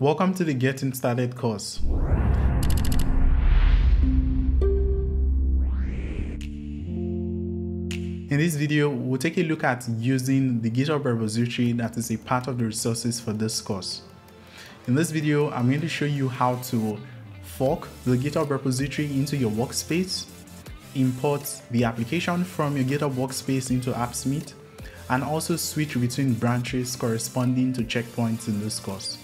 Welcome to the Getting Started course. In this video, we'll take a look at using the GitHub repository that is a part of the resources for this course. In this video, I'm going to show you how to fork the GitHub repository into your workspace, import the application from your GitHub workspace into Appsmith, and also switch between branches corresponding to checkpoints in this course.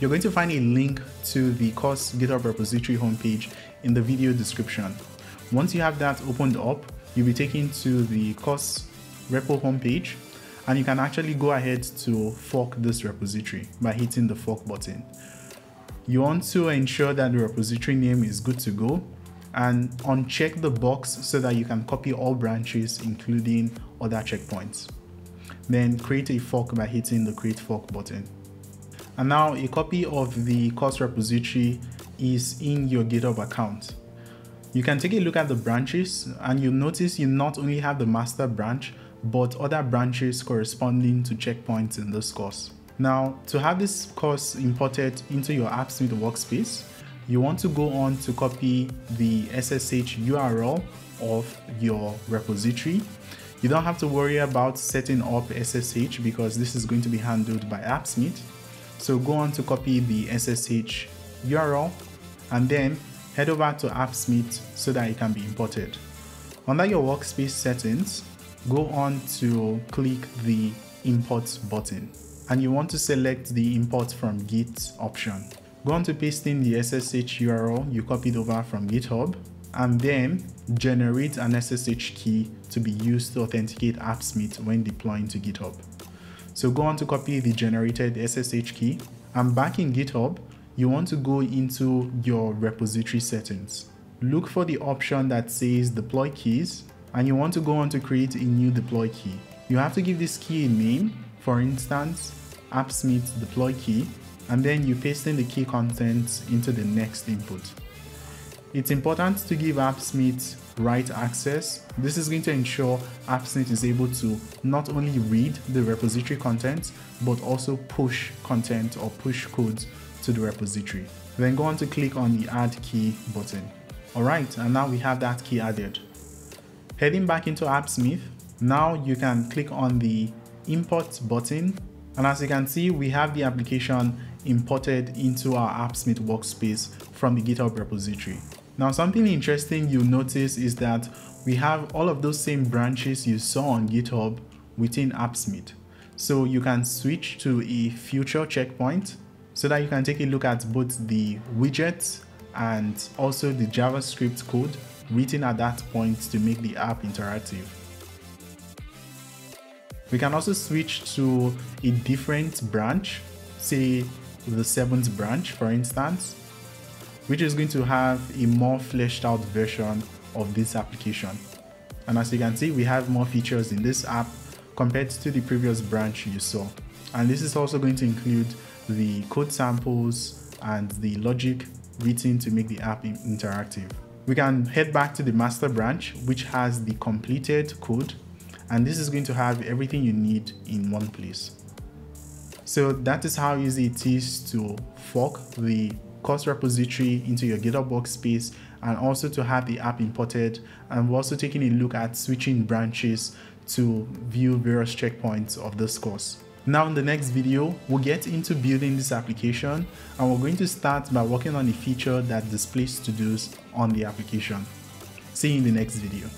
You're going to find a link to the course GitHub repository homepage in the video description. Once you have that opened up, you'll be taken to the course repo homepage and you can actually go ahead to fork this repository by hitting the fork button. You want to ensure that the repository name is good to go and uncheck the box so that you can copy all branches including other checkpoints. Then create a fork by hitting the create fork button. And now a copy of the course repository is in your GitHub account. You can take a look at the branches and you'll notice you not only have the master branch, but other branches corresponding to checkpoints in this course. Now, to have this course imported into your Appsmith workspace, you want to go on to copy the SSH URL of your repository. You don't have to worry about setting up SSH because this is going to be handled by Appsmith. So go on to copy the SSH URL and then head over to Appsmith so that it can be imported. Under your workspace settings, go on to click the import button and you want to select the import from Git option. Go on to paste in the SSH URL you copied over from GitHub and then generate an SSH key to be used to authenticate Appsmith when deploying to GitHub. So go on to copy the generated SSH key and back in GitHub, you want to go into your repository settings. Look for the option that says deploy keys and you want to go on to create a new deploy key. You have to give this key a name, for instance, Appsmith deploy key, and then you paste in the key contents into the next input. It's important to give Appsmith write access. This is going to ensure Appsmith is able to not only read the repository content, but also push content or push codes to the repository. Then go on to click on the add key button. Alright, and now we have that key added. Heading back into Appsmith, now you can click on the import button and as you can see, we have the application imported into our Appsmith workspace from the GitHub repository. Now something interesting you'll notice is that we have all of those same branches you saw on GitHub within Appsmith. So you can switch to a future checkpoint so that you can take a look at both the widgets and also the JavaScript code written at that point to make the app interactive. We can also switch to a different branch, say the seventh branch for instance, which is going to have a more fleshed out version of this application. And as you can see, we have more features in this app compared to the previous branch you saw. And this is also going to include the code samples and the logic written to make the app interactive. We can head back to the master branch, which has the completed code. And this is going to have everything you need in one place. So that is how easy it is to fork the course repository into your GitHub workspace and also to have the app imported. And we're also taking a look at switching branches to view various checkpoints of this course. Now in the next video, we'll get into building this application and we're going to start by working on a feature that displays to-dos on the application. See you in the next video.